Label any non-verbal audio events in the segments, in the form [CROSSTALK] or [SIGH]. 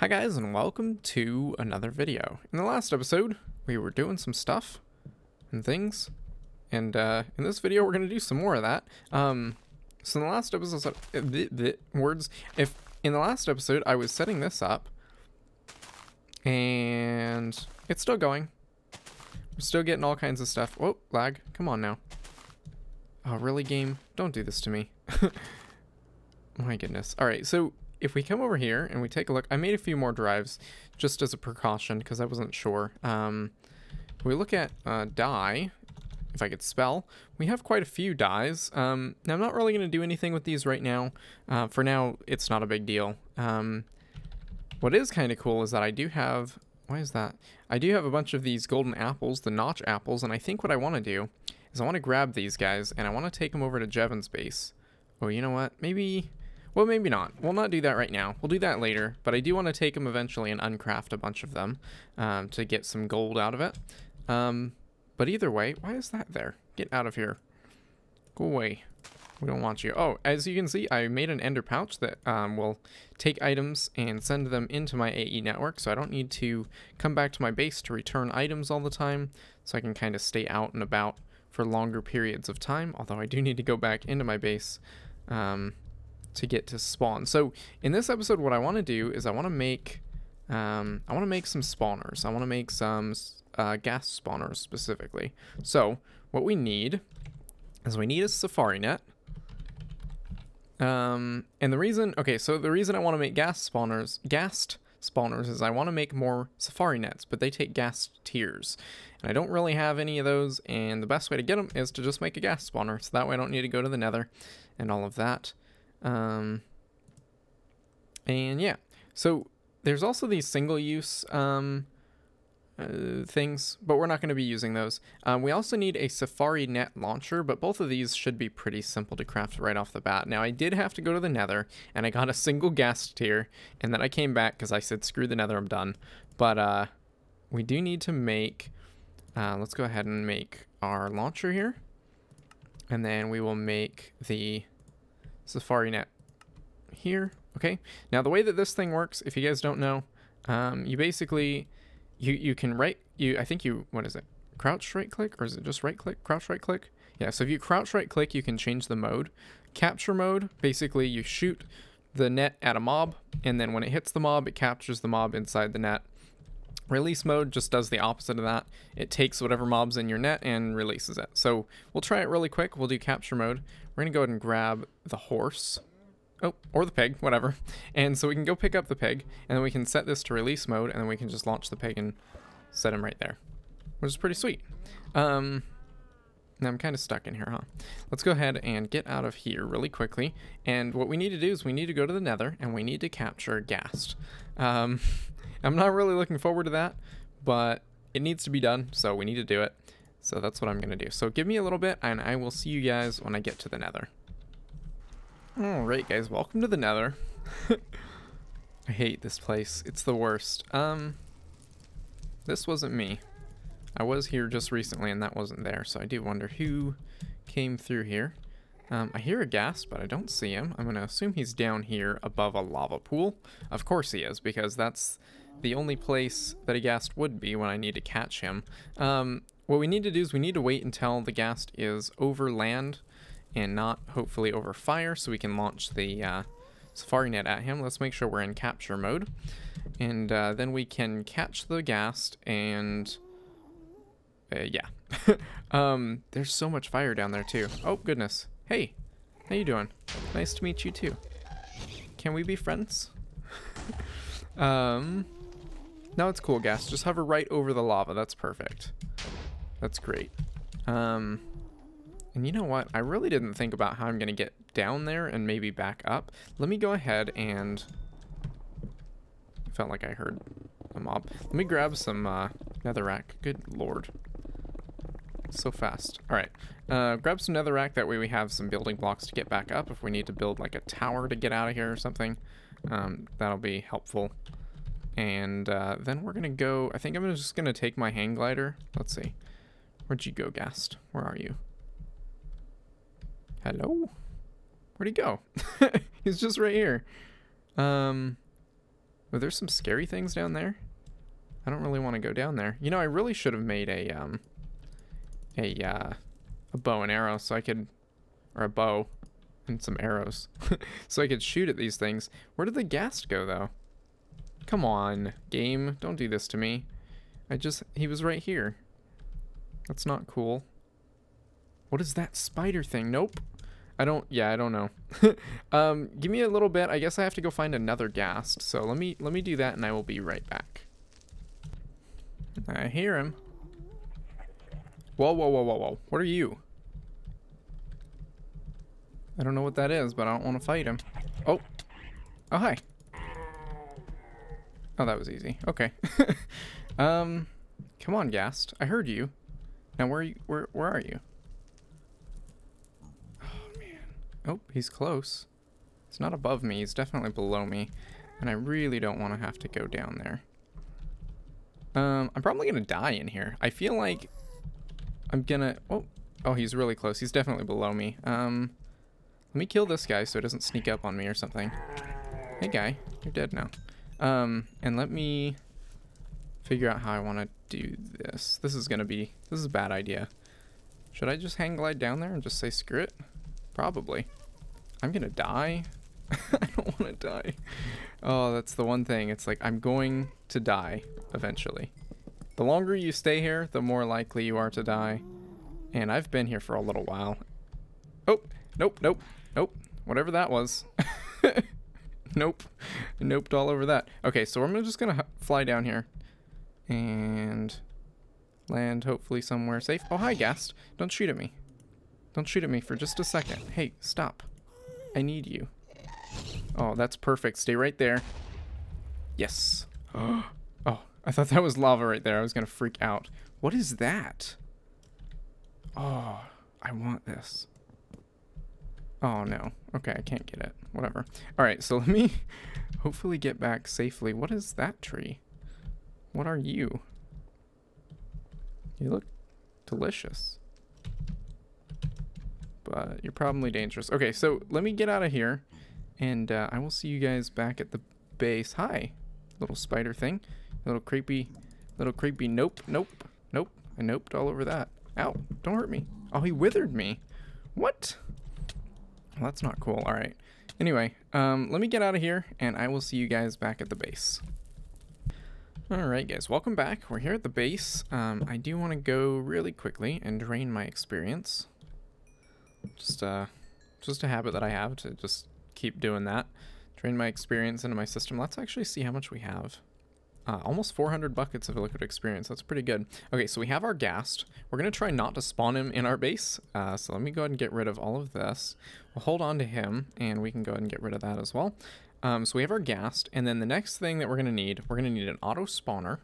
Hi guys and welcome to another video. In the last episode, we were doing some stuff and things. And uh, in this video, we're going to do some more of that. Um, so in the last episode, uh, the, the words, if in the last episode, I was setting this up and it's still going. We're still getting all kinds of stuff. Whoa, lag. Come on now. Oh, really, game? Don't do this to me. [LAUGHS] My goodness. All right, so if we come over here and we take a look, I made a few more drives just as a precaution because I wasn't sure. Um, we look at uh, die, if I could spell, we have quite a few dies. Um, now, I'm not really going to do anything with these right now. Uh, for now, it's not a big deal. Um, what is kind of cool is that I do have, why is that? I do have a bunch of these golden apples, the notch apples, and I think what I want to do is I want to grab these guys and I want to take them over to Jevin's base. Oh, you know what? Maybe well, maybe not. We'll not do that right now. We'll do that later, but I do want to take them eventually and uncraft a bunch of them um, to get some gold out of it. Um, but either way, why is that there? Get out of here. Go away. We don't want you. Oh, as you can see, I made an ender pouch that um, will take items and send them into my AE network, so I don't need to come back to my base to return items all the time, so I can kind of stay out and about for longer periods of time, although I do need to go back into my base um, to get to spawn. So in this episode, what I want to do is I want to make, um, I want to make some spawners. I want to make some uh, ghast spawners specifically. So what we need is we need a safari net. Um, and the reason, okay, so the reason I want to make ghast spawners, ghast spawners is I want to make more safari nets, but they take ghast tears. And I don't really have any of those, and the best way to get them is to just make a ghast spawner, so that way I don't need to go to the nether and all of that. Um, and yeah, so there's also these single use um, uh, things, but we're not going to be using those. Um, we also need a Safari Net launcher, but both of these should be pretty simple to craft right off the bat. Now, I did have to go to the nether, and I got a single ghast tear, and then I came back because I said, screw the nether, I'm done. But uh, we do need to make, uh, let's go ahead and make our launcher here. And then we will make the Safari Net here. Okay. Now the way that this thing works, if you guys don't know, um, you basically you you can right you I think you what is it crouch right click or is it just right click crouch right click yeah so if you crouch right click you can change the mode capture mode basically you shoot the net at a mob and then when it hits the mob it captures the mob inside the net Release mode just does the opposite of that. It takes whatever mob's in your net and releases it. So we'll try it really quick. We'll do capture mode. We're going to go ahead and grab the horse. Oh, or the pig, whatever. [LAUGHS] And so we can go pick up the pig, and then we can set this to release mode, and then we can just launch the pig and set him right there, which is pretty sweet. Um, now I'm kind of stuck in here, huh? Let's go ahead and get out of here really quickly. And what we need to do is we need to go to the nether, and we need to capture Ghast. Um, [LAUGHS] I'm not really looking forward to that, but it needs to be done, so we need to do it. So that's what I'm going to do. So give me a little bit, and I will see you guys when I get to the nether. Alright guys, welcome to the nether. [LAUGHS] I hate this place. It's the worst. Um, this wasn't me. I was here just recently and that wasn't there, so I do wonder who came through here. Um, I hear a ghast, but I don't see him. I'm going to assume he's down here above a lava pool. Of course he is, because that's the only place that a ghast would be when I need to catch him. Um, what we need to do is we need to wait until the ghast is over land and not hopefully over fire so we can launch the uh, safari net at him. Let's make sure we're in capture mode. And uh, then we can catch the ghast and uh, yeah. [LAUGHS] um, there's so much fire down there too. Oh goodness. Hey, how you doing? Nice to meet you too. Can we be friends? [LAUGHS] um, no, it's cool, Ghast. Just hover right over the lava. That's perfect. That's great. Um, and you know what? I really didn't think about how I'm going to get down there and maybe back up. Let me go ahead and... Felt like I heard a mob. Let me grab some uh, netherrack. Good lord. So fast. Alright. Uh, grab some netherrack. That way we have some building blocks to get back up if we need to build like a tower to get out of here or something. Um, that'll be helpful. And uh, then we're going to go, I think I'm just going to take my hang glider. Let's see. Where'd you go, Ghast? Where are you? Hello? Where'd he go? [LAUGHS] He's just right here. Um, Well, there's some scary things down there. I don't really want to go down there. You know, I really should have made a, um, a, uh, a bow and arrow so I could, or a bow and some arrows [LAUGHS] so I could shoot at these things. Where did the ghast go, though? Come on, game. Don't do this to me. I just, he was right here. That's not cool. What is that spider thing? Nope. I don't, yeah, I don't know. [LAUGHS] um, give me a little bit. I guess I have to go find another ghast. So let me, let me do that and I will be right back. I hear him. Whoa, whoa, whoa, whoa, whoa. What are you? I don't know what that is, but I don't want to fight him. Oh. Oh, hi. Oh, that was easy. Okay. [LAUGHS] um, come on, Ghast. I heard you. Now, where are you? Where, where are you? Oh, man. Oh, he's close. He's not above me. He's definitely below me. And I really don't want to have to go down there. Um, I'm probably to die in here. I feel like I'm to... Oh, oh, he's really close. He's definitely below me. Um, let me kill this guy so it doesn't sneak up on me or something. Hey, guy. You're dead now. Um, and let me figure out how I want to do this. This is going to be... This is a bad idea. Should I just hang glide down there and just say screw it? Probably. I'm going to die. [LAUGHS] I don't want to die. Oh, that's the one thing. It's like I'm going to die eventually. The longer you stay here, the more likely you are to die. And I've been here for a little while. Oh, nope, nope, nope. Whatever that was. [LAUGHS] nope. Noped all over that. Okay, so I'm just going to fly down here. And land hopefully somewhere safe. Oh, hi, Ghast. Don't shoot at me. Don't shoot at me for just a second. Hey, stop. I need you. Oh, that's perfect. Stay right there. Yes. [GASPS] oh, I thought that was lava right there. I was going to freak out. What is that? Oh, I want this. Oh, no. Okay, I can't get it. Whatever. All right, so [LAUGHS] let me hopefully get back safely. What is that tree? What are you? You look delicious. But you're probably dangerous. Okay, so let me get out of here. And uh, I will see you guys back at the base. Hi, little spider thing. Little creepy, little creepy nope, nope, nope. I noped all over that. Ow, don't hurt me. Oh, he withered me. What? Well, that's not cool. All right. Anyway, um, let me get out of here, and I will see you guys back at the base. Alright guys, welcome back. We're here at the base. Um, I do want to go really quickly and drain my experience. Just, uh, just a habit that I have to just keep doing that. Drain my experience into my system. Let's actually see how much we have. Uh, almost 400 buckets of liquid experience. That's pretty good. Okay, so we have our ghast. We're going to try not to spawn him in our base. Uh, so let me go ahead and get rid of all of this. We'll hold on to him, and we can go ahead and get rid of that as well. Um, so we have our ghast, and then the next thing that we're going to need, we're going to need an auto spawner.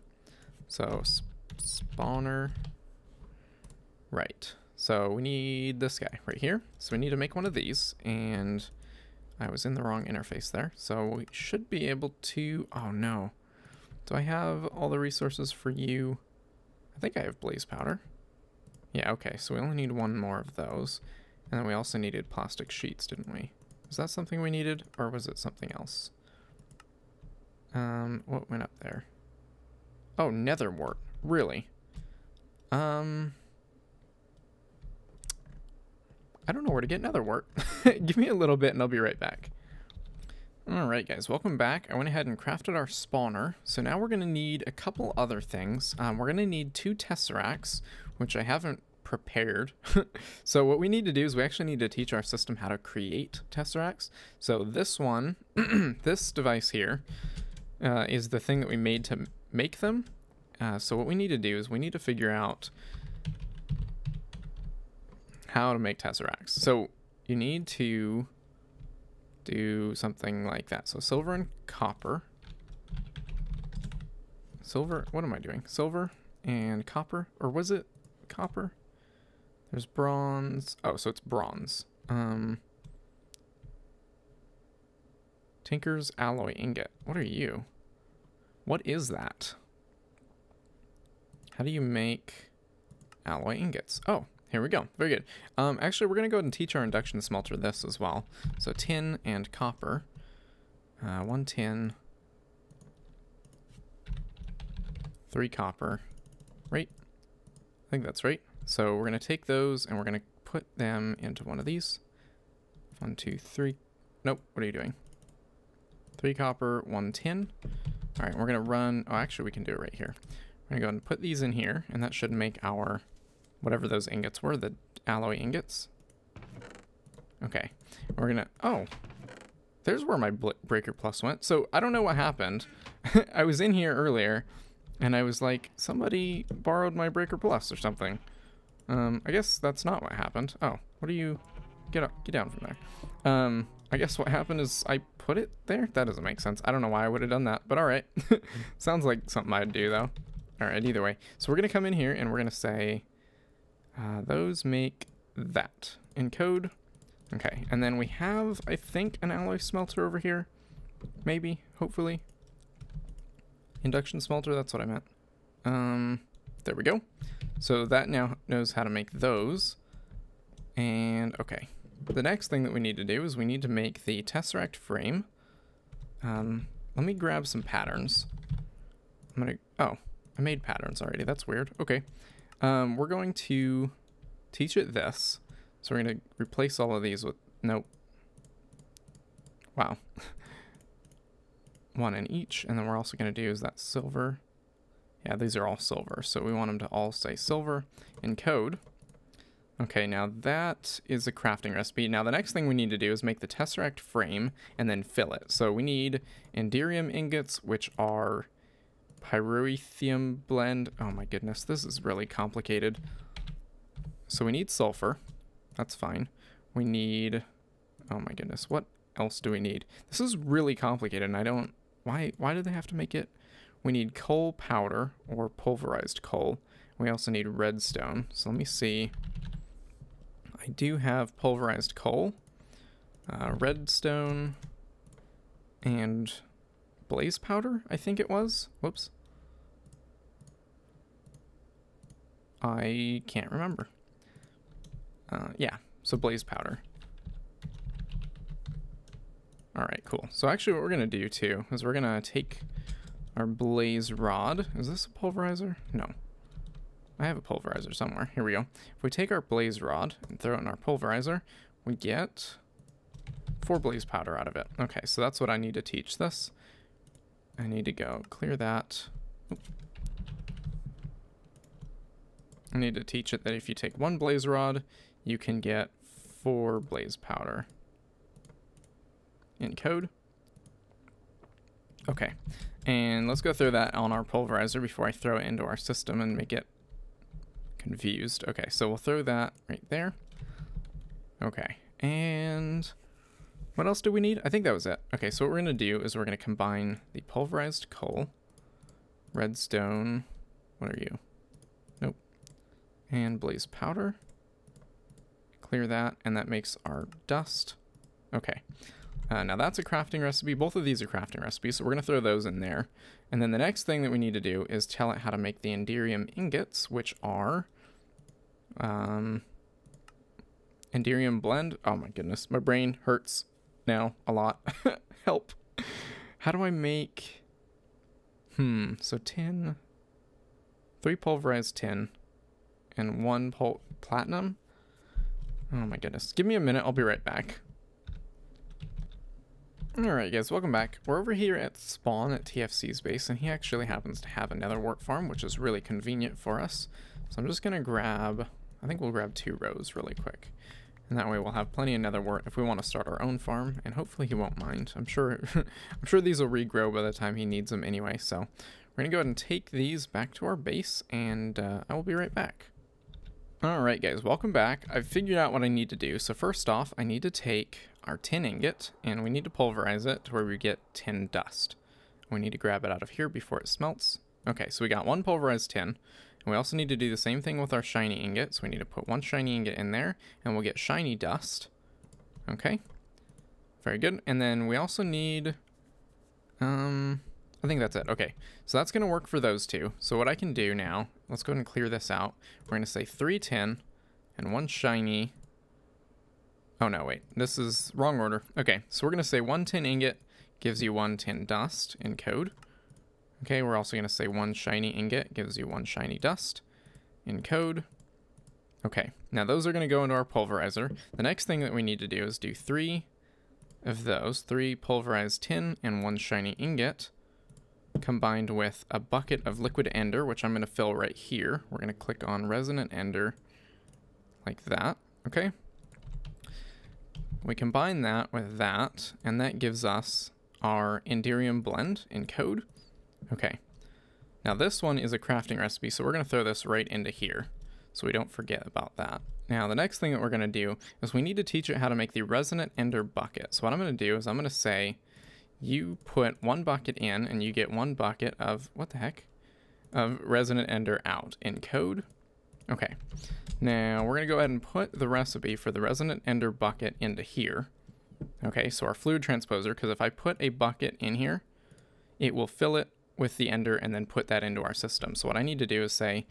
So sp spawner, right. So we need this guy right here. So we need to make one of these, and I was in the wrong interface there. So we should be able to, oh no. Do I have all the resources for you? I think I have blaze powder. Yeah, okay, so we only need one more of those. And then we also needed plastic sheets, didn't we? Was that something we needed, or was it something else? Um, what went up there? Oh, nether wart. Really? Um... I don't know where to get nether wart. [LAUGHS] Give me a little bit and I'll be right back. Alright guys, welcome back. I went ahead and crafted our spawner. So now we're going to need a couple other things. Um, we're going to need two tesseracts, which I haven't prepared. [LAUGHS] so what we need to do is we actually need to teach our system how to create tesseracts. So this one, [CLEARS THROAT] this device here, uh, is the thing that we made to make them. Uh, so what we need to do is we need to figure out how to make tesseracts. So you need to do something like that. So silver and copper. Silver, what am I doing? Silver and copper, or was it copper? There's bronze. Oh, so it's bronze. Um, Tinker's alloy ingot. What are you? What is that? How do you make alloy ingots? Oh, here we go. Very good. Um, actually, we're going to go ahead and teach our induction smelter this as well. So tin and copper. Uh, one tin, three copper, right? I think that's right. So we're going to take those and we're going to put them into one of these. One, two, three. Nope, what are you doing? Three copper, one tin. All right, we're going to run. Oh, actually, we can do it right here. We're going to go and put these in here, and that should make our, whatever those ingots were, the alloy ingots. Okay, we're going to, oh, there's where my breaker plus went. So I don't know what happened. [LAUGHS] I was in here earlier, and I was like, somebody borrowed my breaker plus or something. Um, I guess that's not what happened. Oh, what are you? Get up, get down from there. Um, I guess what happened is I put it there. That doesn't make sense. I don't know why I would have done that, but all right. [LAUGHS] Sounds like something I'd do though. All right, either way. So we're gonna come in here and we're gonna say, uh, those make that encode. Okay, and then we have, I think, an alloy smelter over here. Maybe, hopefully. Induction smelter, that's what I meant. Um, there we go. So that now knows how to make those. And okay, the next thing that we need to do is we need to make the tesseract frame. Um, let me grab some patterns. I'm gonna, oh, I made patterns already. That's weird. Okay. Um, we're going to teach it this. So we're gonna replace all of these with, nope. Wow. [LAUGHS] One in each. And then we're also gonna do is that silver. Yeah, these are all silver. So we want them to all say silver encode. Okay, now that is a crafting recipe. Now the next thing we need to do is make the tesseract frame and then fill it. So we need Enderium ingots, which are pyrotheum blend. Oh my goodness, this is really complicated. So we need sulfur. That's fine. We need, oh my goodness, what else do we need? This is really complicated and I don't, why, why do they have to make it? We need coal powder or pulverized coal. We also need redstone. So let me see I do have pulverized coal, uh, redstone, and blaze powder, I think it was. Whoops. I can't remember. Uh, yeah, so blaze powder. All right, cool. So actually what we're to do too is we're to take our blaze rod. Is this a pulverizer? No. I have a pulverizer somewhere. Here we go. If we take our blaze rod and throw it in our pulverizer, we get four blaze powder out of it. Okay, so that's what I need to teach this. I need to go clear that. I need to teach it that if you take one blaze rod, you can get four blaze powder encode. Okay, and let's go through that on our pulverizer before I throw it into our system and make it confused. Okay, so we'll throw that right there. Okay, and what else do we need? I think that was it. Okay, so what we're to do is we're to combine the pulverized coal, redstone, what are you? Nope. And blaze powder. Clear that, and that makes our dust. Okay. Uh, now that's a crafting recipe. Both of these are crafting recipes, so we're going to throw those in there. And then the next thing that we need to do is tell it how to make the Enderium ingots, which are um, Enderium blend. Oh my goodness, my brain hurts now a lot. [LAUGHS] Help. How do I make... Hmm, so tin... Three pulverized tin and one pul platinum. Oh my goodness. Give me a minute. I'll be right back. Alright guys, welcome back. We're over here at spawn at TFC's base, and he actually happens to have a nether wart farm, which is really convenient for us. So I'm just going to grab, I think we'll grab two rows really quick. And that way we'll have plenty of nether wart if we want to start our own farm, and hopefully he won't mind. I'm sure [LAUGHS] I'm sure these will regrow by the time he needs them anyway, so we're going to go ahead and take these back to our base, and uh, I will be right back. Alright guys, welcome back. I've figured out what I need to do. So first off, I need to take our tin ingot and we need to pulverize it to where we get tin dust. We need to grab it out of here before it smelts. Okay, so we got one pulverized tin. And we also need to do the same thing with our shiny ingot. So we need to put one shiny ingot in there and we'll get shiny dust. Okay. Very good. And then we also need, um, I think that's it. Okay, so that's going to work for those two. So what I can do now, let's go ahead and clear this out. We're to say three tin and one shiny Oh no, wait. This is wrong order. Okay, so we're to say one tin ingot gives you one tin dust encode. Okay, we're also to say one shiny ingot gives you one shiny dust. encode. Okay, now those are to go into our pulverizer. The next thing that we need to do is do three of those, three pulverized tin and one shiny ingot, combined with a bucket of liquid ender, which I'm to fill right here. We're to click on resonant ender like that, okay? We combine that with that, and that gives us our Enderium blend encode. Okay, now this one is a crafting recipe, so we're going to throw this right into here so we don't forget about that. Now, the next thing that we're going to do is we need to teach it how to make the resonant ender bucket. So what I'm going to do is I'm going to say you put one bucket in and you get one bucket of, what the heck, of resonant ender out encode. Okay, now we're going to go ahead and put the recipe for the resonant ender bucket into here. Okay, so our fluid transposer, because if I put a bucket in here, it will fill it with the ender and then put that into our system. So what I need to do is say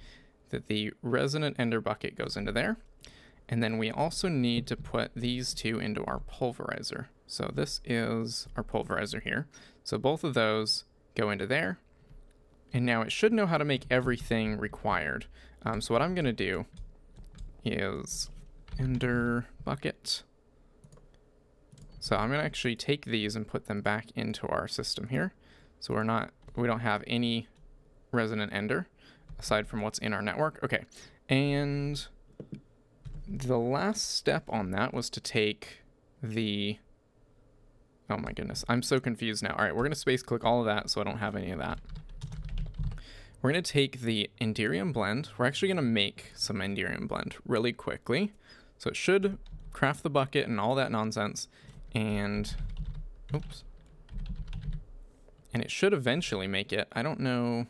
that the resonant ender bucket goes into there. And then we also need to put these two into our pulverizer. So this is our pulverizer here. So both of those go into there. And now it should know how to make everything required. Um, so what I'm going to do is ender bucket. So I'm going to actually take these and put them back into our system here. So we're not, we don't have any resonant ender aside from what's in our network. Okay, and the last step on that was to take the Oh my goodness. I'm so confused now. All right, we're going to space click all of that so I don't have any of that. We're going to take the Enderium blend. We're actually going to make some Enderium blend really quickly. So it should craft the bucket and all that nonsense. And, oops. And it should eventually make it. I don't know.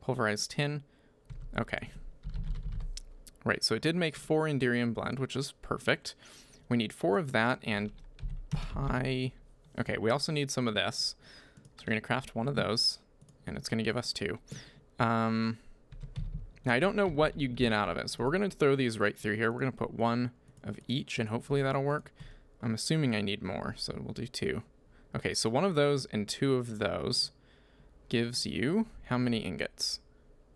Pulverized tin. Okay. Right, so it did make four Enderium blend, which is perfect. We need four of that and pi Okay, we also need some of this. So we're going to craft one of those, and it's going to give us two. Um, now, I don't know what you get out of it, so we're going to throw these right through here. We're going to put one of each, and hopefully that'll work. I'm assuming I need more, so we'll do two. Okay, so one of those and two of those gives you how many ingots?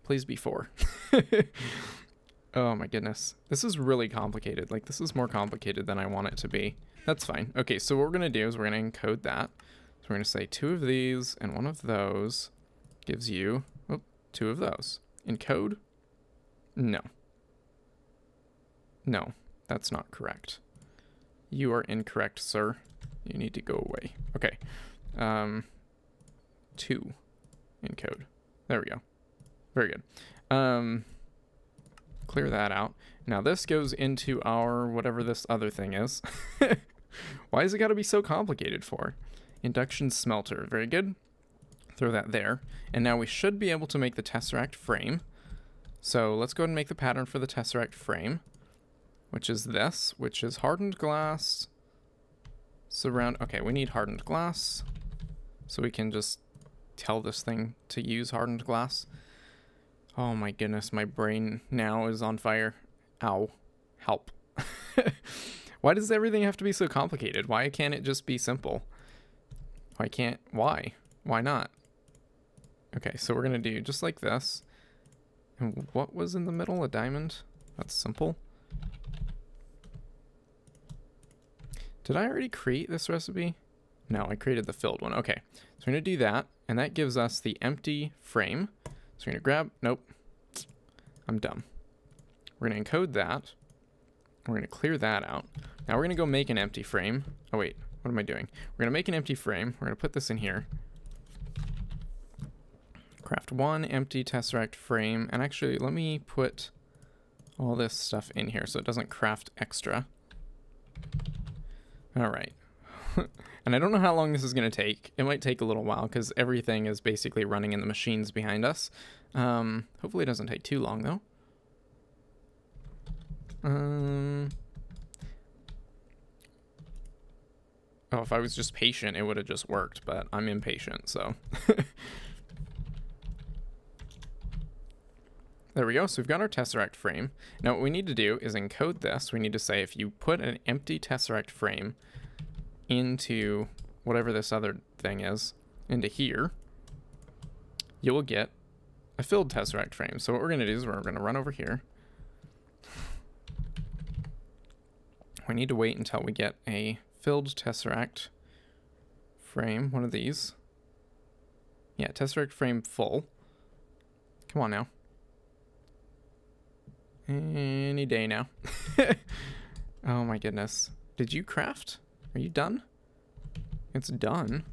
Please be four. [LAUGHS] oh my goodness. This is really complicated. Like, this is more complicated than I want it to be. That's fine. Okay, so what we're going to do is we're going to encode that. So we're going to say two of these and one of those gives you two of those. Encode? No. No, that's not correct. You are incorrect, sir. You need to go away. Okay. Um, two encode. There we go. Very good. Um, clear that out. Now this goes into our whatever this other thing is. [LAUGHS] Why has it got to be so complicated for? Induction smelter. Very good. Throw that there. And now we should be able to make the tesseract frame. So let's go ahead and make the pattern for the tesseract frame, which is this, which is hardened glass. Surround. Okay, we need hardened glass. So we can just tell this thing to use hardened glass. Oh my goodness, my brain now is on fire. Ow. Help. [LAUGHS] Why does everything have to be so complicated? Why can't it just be simple? Why can't, why? Why not? Okay, so we're gonna do just like this. And what was in the middle? A diamond? That's simple. Did I already create this recipe? No, I created the filled one. Okay, so we're gonna do that, and that gives us the empty frame. So we're gonna grab, nope, I'm dumb. We're gonna encode that. We're gonna clear that out. Now we're going to go make an empty frame. Oh, wait. What am I doing? We're going to make an empty frame. We're to put this in here. Craft one empty Tesseract frame. And actually, let me put all this stuff in here so it doesn't craft extra. All right. [LAUGHS] and I don't know how long this is going to take. It might take a little while because everything is basically running in the machines behind us. Um, hopefully it doesn't take too long, though. Um, Oh, if I was just patient, it would have just worked, but I'm impatient, so. [LAUGHS] there we go, so we've got our tesseract frame. Now what we need to do is encode this. We need to say if you put an empty tesseract frame into whatever this other thing is, into here, you will get a filled tesseract frame. So what we're going to do is we're going to run over here. We need to wait until we get a filled tesseract frame, one of these. Yeah, tesseract frame full. Come on now. Any day now. [LAUGHS] oh my goodness. Did you craft? Are you done? It's done.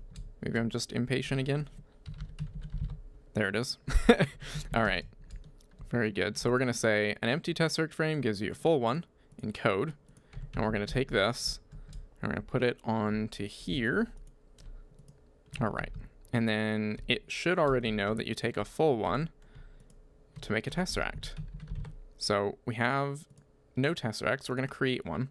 Maybe I'm just impatient again. There it is. [LAUGHS] All right. Very good. So we're going to say an empty tesseract frame gives you a full one encode. And we're going to take this and we're going to put it onto here. All right. And then it should already know that you take a full one to make a tesseract. So we have no tesseract, we're going to create one.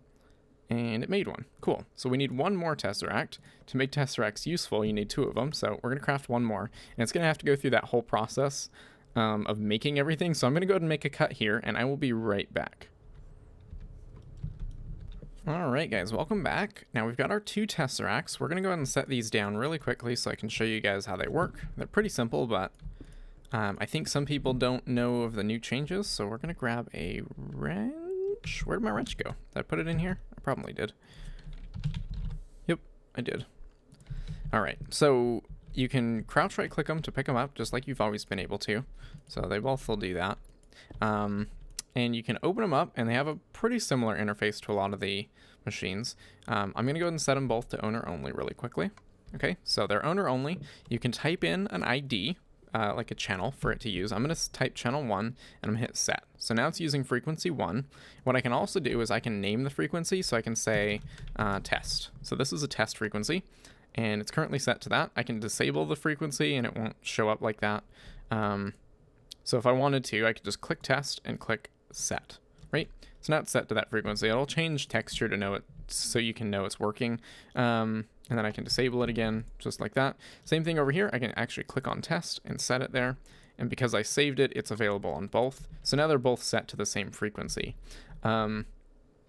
And it made one. Cool. So we need one more tesseract. To make tesseracts useful, you need two of them. So we're going to craft one more. And it's going to have to go through that whole process um, of making everything. So I'm going to go ahead and make a cut here, and I will be right back. Alright guys, welcome back. Now we've got our two Tesseracts. We're going to go ahead and set these down really quickly so I can show you guys how they work. They're pretty simple, but um, I think some people don't know of the new changes, so we're going to grab a wrench. Where did my wrench go? Did I put it in here? I probably did. Yep, I did. Alright, so you can crouch right click them to pick them up, just like you've always been able to. So they both will do that. Um, and you can open them up and they have a pretty similar interface to a lot of the machines. Um, I'm going to go ahead and set them both to owner only really quickly. Okay, so they're owner only. You can type in an ID, uh, like a channel for it to use. I'm going to type channel 1 and I'm going to hit set. So now it's using frequency 1. What I can also do is I can name the frequency so I can say uh, test. So this is a test frequency and it's currently set to that. I can disable the frequency and it won't show up like that. Um, so if I wanted to, I could just click test and click set, right? It's not set to that frequency. It'll change texture to know it so you can know it's working. Um, and then I can disable it again, just like that. Same thing over here. I can actually click on test and set it there. And because I saved it, it's available on both. So now they're both set to the same frequency. Um,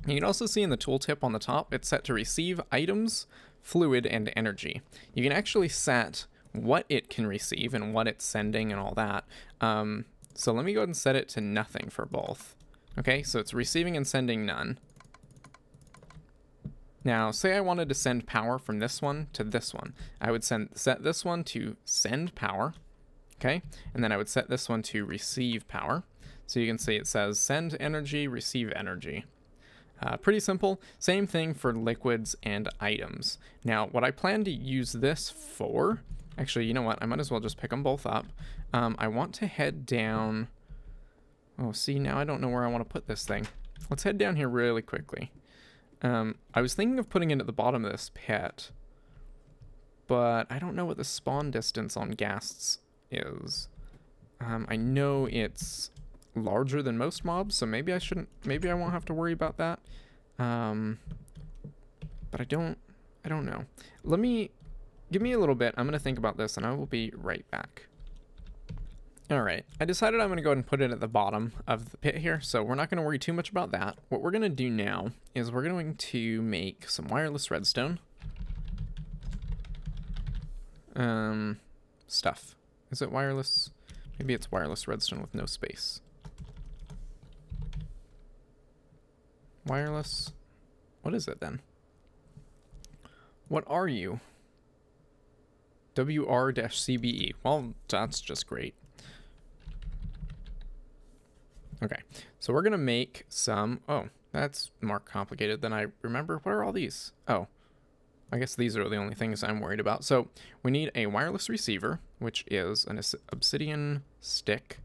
you can also see in the tooltip on the top, it's set to receive items, fluid, and energy. You can actually set what it can receive and what it's sending and all that. Um, so let me go ahead and set it to nothing for both. Okay, so it's receiving and sending none. Now, say I wanted to send power from this one to this one. I would send set this one to send power, okay? And then I would set this one to receive power. So you can see it says send energy, receive energy. Uh, pretty simple. Same thing for liquids and items. Now, what I plan to use this for Actually, you know what? I might as well just pick them both up. Um, I want to head down... Oh, see, now I don't know where I want to put this thing. Let's head down here really quickly. Um, I was thinking of putting it at the bottom of this pit, but I don't know what the spawn distance on ghasts is. Um, I know it's larger than most mobs, so maybe I shouldn't, maybe I won't have to worry about that. Um, but I don't, I don't know. Let me, Give me a little bit. I'm going to think about this and I will be right back. All right, I decided I'm going to go ahead and put it at the bottom of the pit here, so we're not going to worry too much about that. What we're going to do now is we're going to make some wireless redstone. Um, stuff. Is it wireless? Maybe it's wireless redstone with no space. Wireless? What is it then? What are you? WR-CBE. Well, that's just great. Okay, so we're to make some... Oh, that's more complicated than I remember. What are all these? Oh, I guess these are the only things I'm worried about. So we need a wireless receiver, which is an obsidian stick,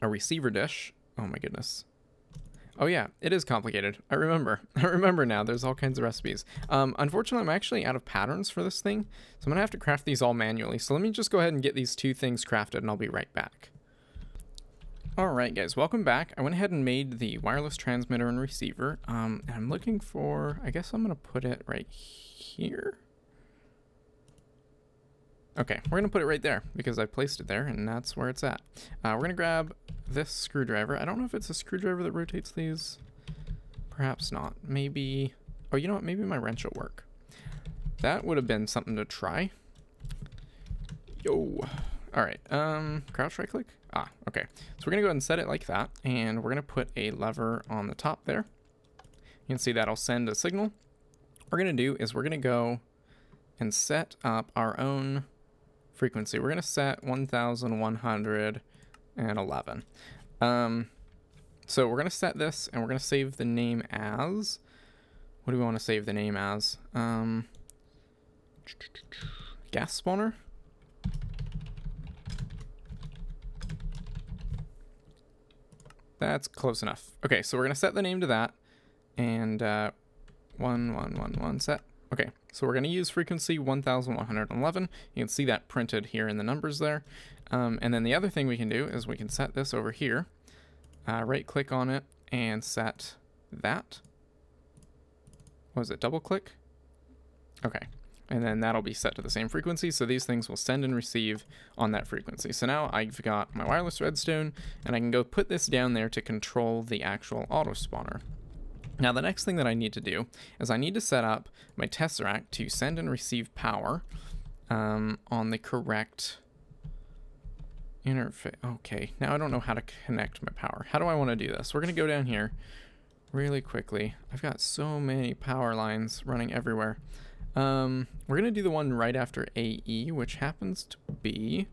a receiver dish. Oh my goodness. Oh yeah, it is complicated. I remember. [LAUGHS] I remember now. There's all kinds of recipes. Um, unfortunately, I'm actually out of patterns for this thing, so I'm gonna have to craft these all manually. So let me just go ahead and get these two things crafted, and I'll be right back. Alright guys, welcome back. I went ahead and made the wireless transmitter and receiver. Um, and I'm looking for, I guess I'm going to put it right here. Okay, we're going to put it right there because I placed it there and that's where it's at. Uh, we're going to grab this screwdriver. I don't know if it's a screwdriver that rotates these. Perhaps not. Maybe... Oh, you know what? Maybe my wrench will work. That would have been something to try. Yo. All right, um, crouch right click. Ah, okay. So we're gonna go ahead and set it like that, and we're gonna put a lever on the top there. You can see that'll send a signal. What we're gonna do is we're gonna go and set up our own frequency. We're gonna set 1,111. Um, so we're gonna set this, and we're gonna save the name as. What do we want to save the name as? Um, gas spawner. That's close enough. Okay, so we're gonna set the name to that, and uh, one one one one set. Okay, so we're gonna use frequency 1111. You can see that printed here in the numbers there. Um, and then the other thing we can do is we can set this over here. Uh, right click on it and set that. Was it double click? Okay, and then that'll be set to the same frequency. So these things will send and receive on that frequency. So now I've got my wireless redstone and I can go put this down there to control the actual auto spawner. Now the next thing that I need to do is I need to set up my Tesseract to send and receive power um, on the correct interface. Okay, now I don't know how to connect my power. How do I want to do this? We're going to go down here really quickly. I've got so many power lines running everywhere. Um, we're going to do the one right after AE, which happens to be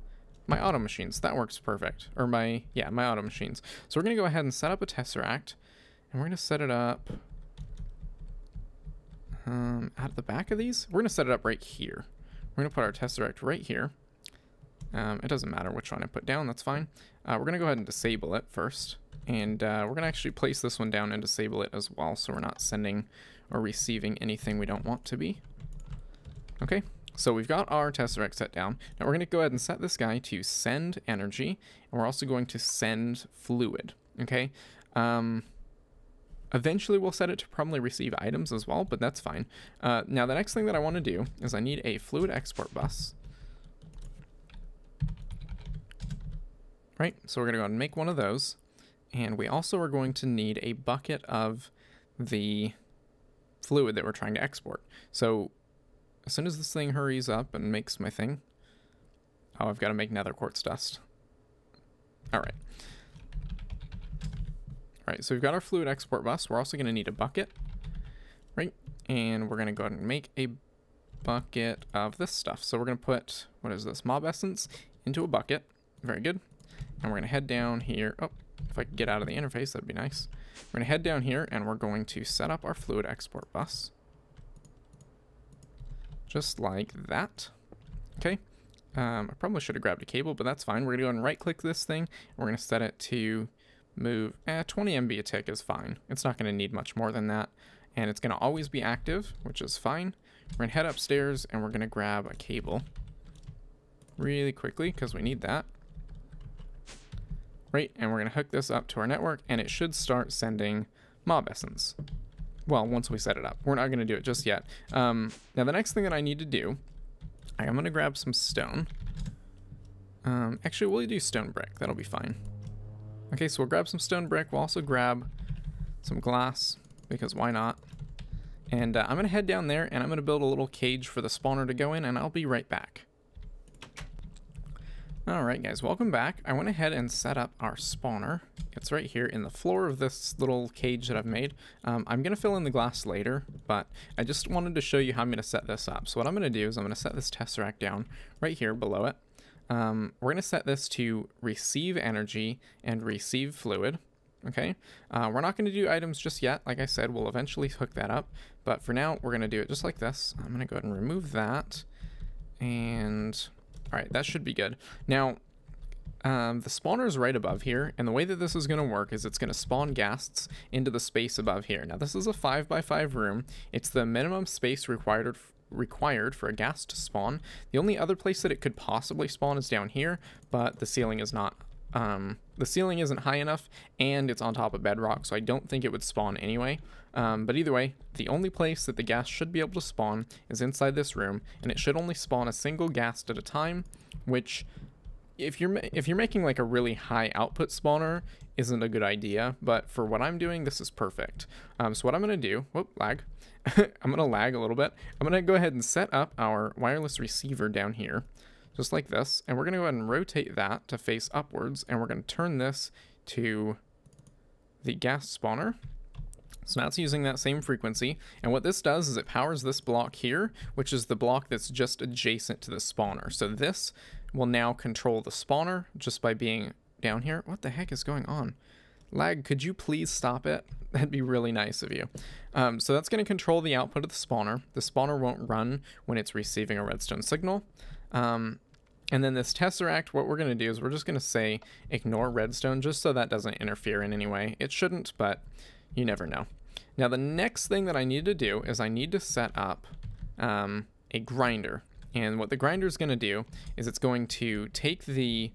my auto machines. That works perfect. Or my, yeah, my auto machines. So we're going to go ahead and set up a Tesseract. And we're going to set it up um, out of the back of these. We're going to set it up right here. We're going to put our Tesseract right here. Um, it doesn't matter which one I put down, that's fine. Uh, we're going to go ahead and disable it first. And uh, we're going to actually place this one down and disable it as well so we're not sending or receiving anything we don't want to be. Okay, so we've got our Tesseract set down. Now we're going to go ahead and set this guy to send energy, and we're also going to send fluid, okay? Um, eventually we'll set it to probably receive items as well, but that's fine. Uh, now the next thing that I want to do is I need a fluid export bus. Right, so we're going to go ahead and make one of those. And we also are going to need a bucket of the fluid that we're trying to export. So as soon as this thing hurries up and makes my thing... Oh, I've got to make nether quartz dust. Alright. Alright, so we've got our fluid export bus. We're also going to need a bucket. Right? And we're going to go ahead and make a bucket of this stuff. So we're going to put, what is this, mob essence into a bucket. Very good. And we're going to head down here. Oh, if I could get out of the interface, that'd be nice. We're going to head down here and we're going to set up our fluid export bus. Just like that. Okay. Um, I probably should have grabbed a cable, but that's fine. We're to go and right click this thing. We're going to set it to move. Eh, 20 MB a tick is fine. It's not going to need much more than that. And it's going to always be active, which is fine. We're to head upstairs and we're going to grab a cable really quickly because we need that. Right, and we're going to hook this up to our network and it should start sending mob essence well, once we set it up. We're not going to do it just yet. Um, now, the next thing that I need to do, I am going to grab some stone. Um, actually, we'll do stone brick. That'll be fine. Okay, so we'll grab some stone brick. We'll also grab some glass, because why not? And uh, I'm going to head down there, and I'm going to build a little cage for the spawner to go in, and I'll be right back. Alright guys, welcome back. I went ahead and set up our spawner. It's right here in the floor of this little cage that I've made. Um, I'm going to fill in the glass later, but I just wanted to show you how I'm going to set this up. So what I'm going to do is I'm going to set this Tesseract down right here below it. Um, we're going to set this to receive energy and receive fluid. Okay, uh, we're not going to do items just yet. Like I said, we'll eventually hook that up. But for now, we're going to do it just like this. I'm going to go ahead and remove that. And all right, that should be good. Now, um, the spawner is right above here, and the way that this is going to work is it's going to spawn ghasts into the space above here. Now, this is a 5 by 5 room. It's the minimum space required required for a ghast to spawn. The only other place that it could possibly spawn is down here, but the ceiling is not um, the ceiling isn't high enough and it's on top of bedrock, so I don't think it would spawn anyway. Um, but either way, the only place that the ghast should be able to spawn is inside this room, and it should only spawn a single ghast at a time, which if you're if you're making like a really high output spawner isn't a good idea but for what I'm doing this is perfect um, so what I'm gonna do whoop lag [LAUGHS] I'm gonna lag a little bit I'm gonna go ahead and set up our wireless receiver down here just like this. And we're going to go ahead and rotate that to face upwards. And we're going to turn this to the gas spawner. So now it's using that same frequency. And what this does is it powers this block here, which is the block that's just adjacent to the spawner. So this will now control the spawner just by being down here. What the heck is going on? Lag, could you please stop it? [LAUGHS] That'd be really nice of you. Um, so that's going to control the output of the spawner. The spawner won't run when it's receiving a redstone signal. Um, and then this tesseract, what we're going to do is we're just going to say ignore redstone just so that doesn't interfere in any way. It shouldn't, but you never know. Now the next thing that I need to do is I need to set up um, a grinder. And what the grinder is going to do is it's going to take the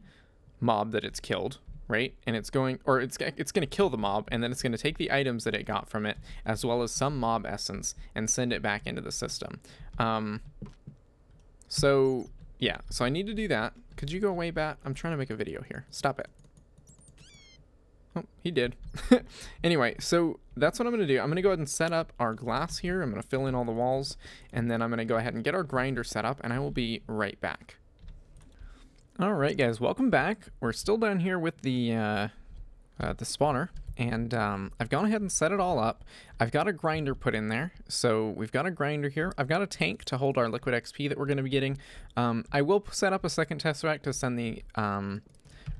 mob that it's killed, right? And it's going, or it's, it's going to kill the mob, and then it's going to take the items that it got from it, as well as some mob essence, and send it back into the system. Um, so yeah, so I need to do that. Could you go away, Bat? I'm trying to make a video here. Stop it. Oh, he did. [LAUGHS] anyway, so that's what I'm going to do. I'm going to go ahead and set up our glass here. I'm going to fill in all the walls, and then I'm going to go ahead and get our grinder set up, and I will be right back. All right, guys, welcome back. We're still down here with the, uh, uh, the spawner, and um, I've gone ahead and set it all up. I've got a grinder put in there. So we've got a grinder here. I've got a tank to hold our liquid XP that we're going to be getting. Um, I will set up a second tesseract to send the um,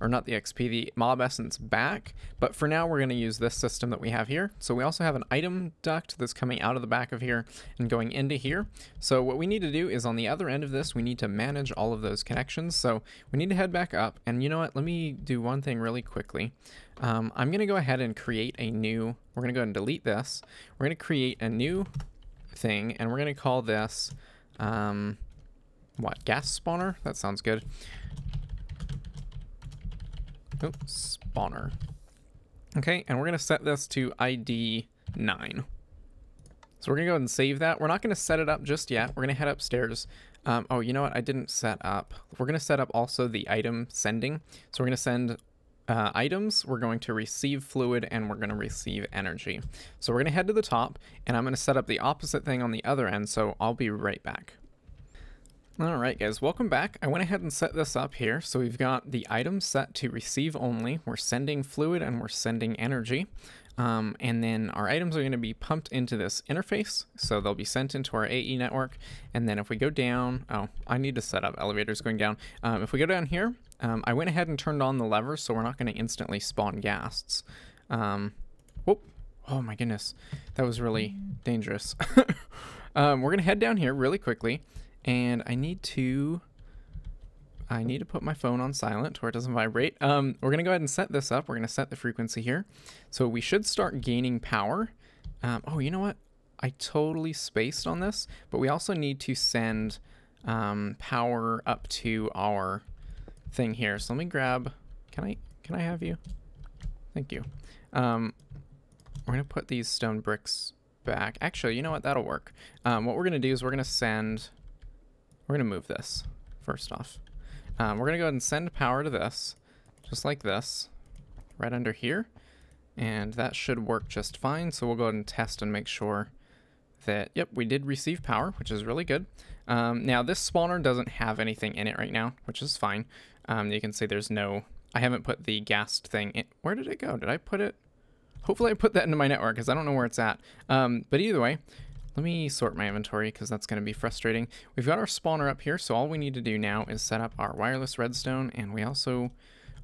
or not the XP, the mob essence back. But for now, we're going to use this system that we have here. So we also have an item duct that's coming out of the back of here and going into here. So what we need to do is on the other end of this, we need to manage all of those connections. So we need to head back up. And you know what? Let me do one thing really quickly. Um, I'm going to go ahead and create a new, we're going to go ahead and delete this. We're going to create a new thing and we're going to call this, um, what, ghast spawner? That sounds good. Oh, spawner. Okay, and we're to set this to ID 9. So we're to go ahead and save that. We're not to set it up just yet. We're to head upstairs. Um, oh, you know what? I didn't set up. We're to set up also the item sending. So we're to send uh, items, we're going to receive fluid, and we're going to receive energy. So we're going to head to the top, and I'm going to set up the opposite thing on the other end, so I'll be right back. Alright guys, welcome back. I went ahead and set this up here. So we've got the items set to receive only. We're sending fluid and we're sending energy. Um, and then our items are going to be pumped into this interface. So they'll be sent into our AE network. And then if we go down, oh, I need to set up elevators going down. Um, if we go down here, um, I went ahead and turned on the levers so we're not going to instantly spawn ghasts. Um, whoop. Oh my goodness. That was really dangerous. [LAUGHS] um, we're going to head down here really quickly and I need to I need to put my phone on silent where it doesn't vibrate. Um, we're going to go ahead and set this up. We're going to set the frequency here. So we should start gaining power. Um, oh, you know what? I totally spaced on this, but we also need to send um, power up to our thing here. So let me grab, can I, can I have you? Thank you. Um, we're to put these stone bricks back. Actually, you know what? That'll work. Um, what we're going to do is we're going to send we're going to move this first off. Um, we're going to go ahead and send power to this, just like this, right under here. And that should work just fine. So we'll go ahead and test and make sure that, yep, we did receive power, which is really good. Um, now this spawner doesn't have anything in it right now, which is fine. Um, you can see there's no, I haven't put the ghast thing in. Where did it go? Did I put it? Hopefully I put that into my network because I don't know where it's at. Um, but either way, let me sort my inventory because that's going to be frustrating. We've got our spawner up here, so all we need to do now is set up our wireless redstone, and we also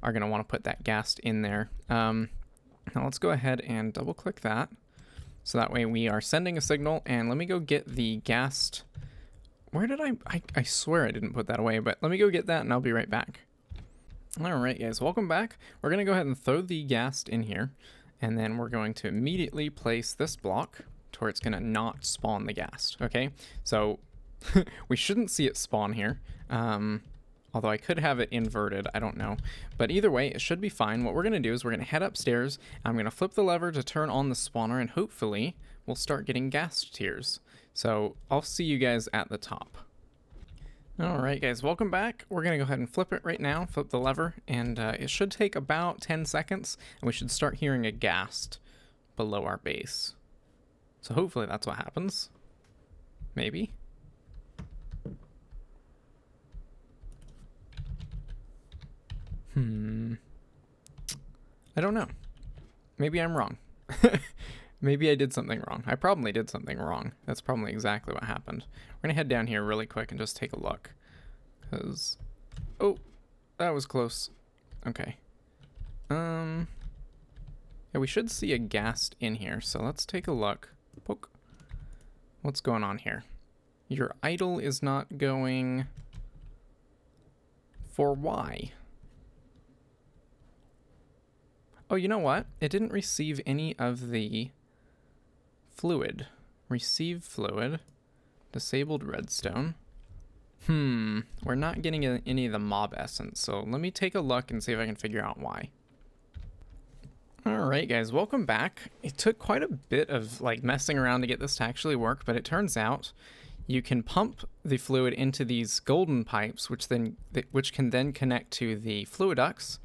are going to want to put that ghast in there. Um, now let's go ahead and double click that. So that way we are sending a signal, and let me go get the ghast. Where did I, I, I swear I didn't put that away, but let me go get that and I'll be right back. Alright guys, welcome back. We're going to go ahead and throw the ghast in here, and then we're going to immediately place this block where it's going to not spawn the ghast, okay? So [LAUGHS] we shouldn't see it spawn here, um, although I could have it inverted, I don't know. But either way, it should be fine. What we're going to do is we're going to head upstairs, I'm going to flip the lever to turn on the spawner, and hopefully we'll start getting ghast tears. So I'll see you guys at the top. Alright guys, welcome back. We're going to go ahead and flip it right now, flip the lever, and uh, it should take about 10 seconds, and we should start hearing a ghast below our base. So hopefully that's what happens. Maybe. Hmm. I don't know. Maybe I'm wrong. [LAUGHS] Maybe I did something wrong. I probably did something wrong. That's probably exactly what happened. We're to head down here really quick and just take a look. Because... Oh, that was close. Okay. Um... Yeah, we should see a ghast in here, so let's take a look. Poke. What's going on here? Your idle is not going... For why? Oh, you know what? It didn't receive any of the fluid. Receive fluid. Disabled redstone. Hmm, we're not getting any of the mob essence, so let me take a look and see if I can figure out why. Alright guys, welcome back. It took quite a bit of like messing around to get this to actually work, but it turns out you can pump the fluid into these golden pipes, which then which can then connect to the fluid ducts,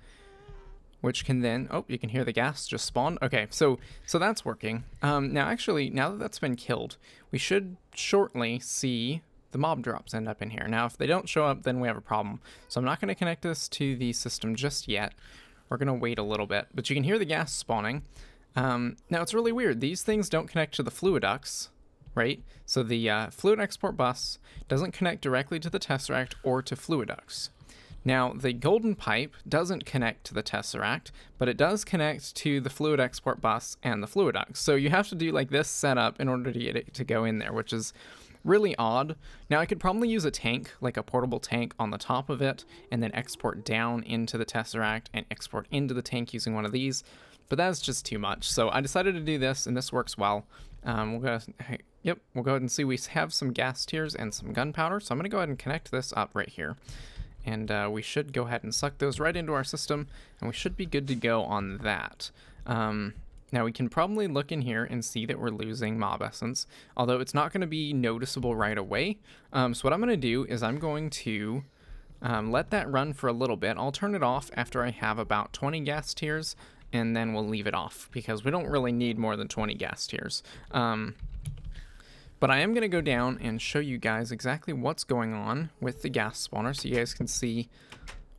which can then oh you can hear the ghast just spawn. Okay, so so that's working. Um, now actually now that that's been killed, we should shortly see the mob drops end up in here. Now if they don't show up, then we have a problem. So I'm not going to connect this to the system just yet. We're going to wait a little bit, but you can hear the ghast spawning. Um, now it's really weird. These things don't connect to the fluid ducts, right? So the uh, fluid export bus doesn't connect directly to the Tesseract or to fluid ducts. Now, the golden pipe doesn't connect to the Tesseract, but it does connect to the fluid export bus and the fluid ducts. So you have to do like this setup in order to get it to go in there, which is really odd. Now I could probably use a tank, like a portable tank on the top of it, and then export down into the Tesseract and export into the tank using one of these, but that's just too much. So I decided to do this, and this works well. Um, we'll go, yep, we'll go ahead and see we have some ghast tears and some gunpowder, so I'm to go ahead and connect this up right here. And uh, we should go ahead and suck those right into our system, and we should be good to go on that. Um, now we can probably look in here and see that we're losing mob essence, although it's not going to be noticeable right away. Um, so what I'm going to do is I'm going to um, let that run for a little bit. I'll turn it off after I have about 20 ghast tears, and then we'll leave it off because we don't really need more than 20 ghast tears. Um, but I am going to go down and show you guys exactly what's going on with the ghast spawner so you guys can see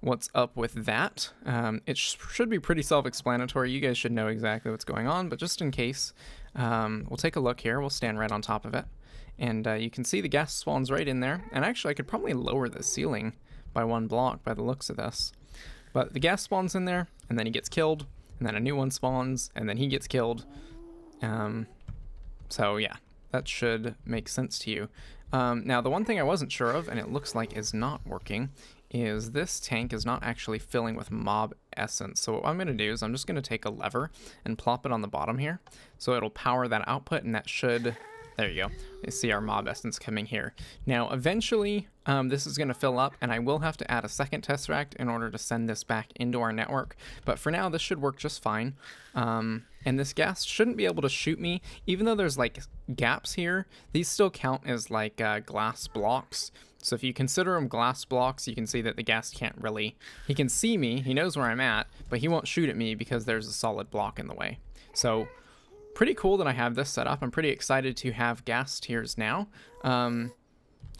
what's up with that. Um, it sh should be pretty self-explanatory. You guys should know exactly what's going on, but just in case, um, we'll take a look here. We'll stand right on top of it. And uh, you can see the ghast spawns right in there. And actually, I could probably lower the ceiling by one block by the looks of this. But the ghast spawns in there, and then he gets killed, and then a new one spawns, and then he gets killed. Um, so yeah, that should make sense to you. Um, now, the one thing I wasn't sure of, and it looks like is not working, is this tank is not actually filling with mob essence. So what I'm going to do is I'm just going to take a lever and plop it on the bottom here. So it'll power that output and that should, there you go. You see our mob essence coming here. Now eventually um, this is going to fill up and I will have to add a second Tesseract in order to send this back into our network. But for now this should work just fine. Um, and this ghast shouldn't be able to shoot me. Even though there's like gaps here, these still count as like uh, glass blocks. So if you consider them glass blocks, you can see that the ghast can't really... He can see me, he knows where I'm at, but he won't shoot at me because there's a solid block in the way. So pretty cool that I have this set up. I'm pretty excited to have ghast tears now. Um,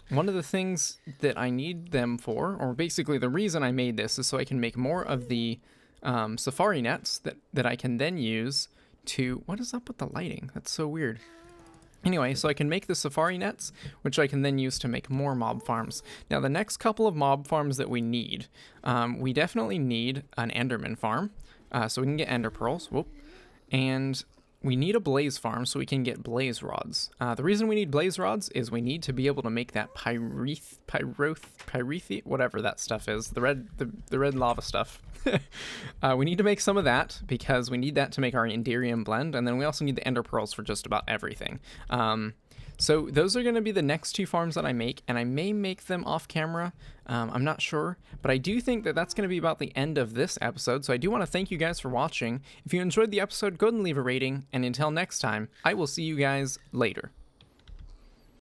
one of the things that I need them for, or basically the reason I made this, is so I can make more of the um, safari nets that, that I can then use to... What is up with the lighting? That's so weird. Anyway, so I can make the safari nets, which I can then use to make more mob farms. Now, the next couple of mob farms that we need, um, we definitely need an enderman farm, uh, so we can get ender pearls, whoop, and we need a blaze farm so we can get blaze rods. Uh, the reason we need blaze rods is we need to be able to make that pyreth, pyroth, pyrethi, whatever that stuff is, the red, the, the red lava stuff. [LAUGHS] uh, we need to make some of that because we need that to make our Enderium blend, and then we also need the ender pearls for just about everything. Um, so those are going to be the next two farms that I make, and I may make them off camera. Um, I'm not sure, but I do think that that's going to be about the end of this episode. So I do want to thank you guys for watching. If you enjoyed the episode, go ahead and leave a rating. And until next time, I will see you guys later.